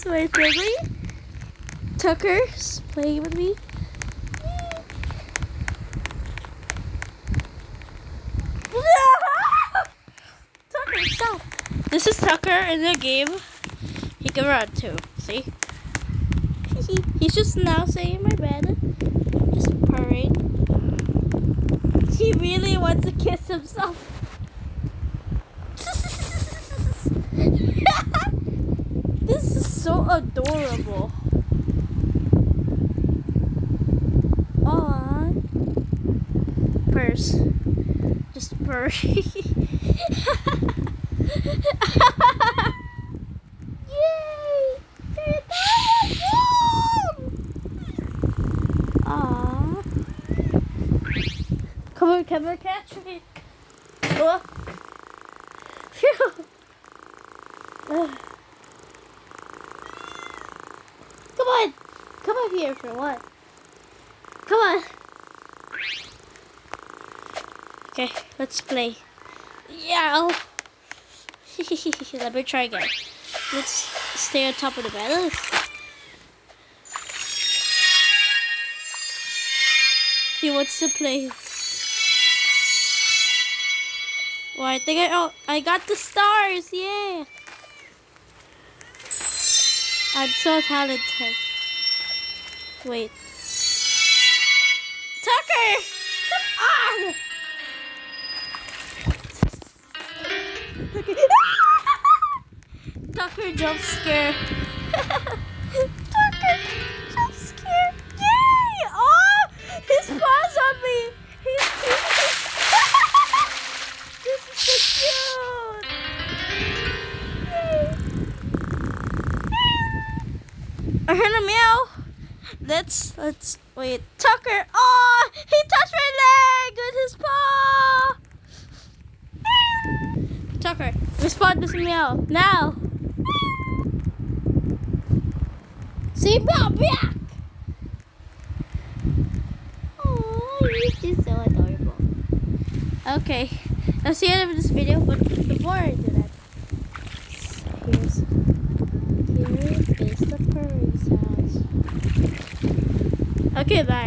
is my family. Tucker's playing with me. Tucker, stop. This is Tucker in the game. He can run too. See? He's just now saying in my bed. Just purring. He really wants to kiss himself. this is so adorable. Aww. Purse. Just purr. Yay! Aww. Come on, come on, catch me. Oh. Phew. Ugh. Come on. Come up here for what? Come on. Okay, let's play. Yeah. Let me try again. Let's stay on top of the bed. He wants to play. Well, I think I oh I got the stars, yeah. I'm so talented. Wait. Tucker! Come on! Tucker jump scare. Tucker jump scare. Yay! Oh, his paws on me. He's This is so cute. Yay. I heard a meow. Let's let's wait. Tucker. Oh, he touched my leg with his paw. Tucker, respond to meow now. See meow back. Oh, you're just so adorable. Okay, that's the end of this video. Is the